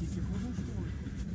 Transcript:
Тихо, что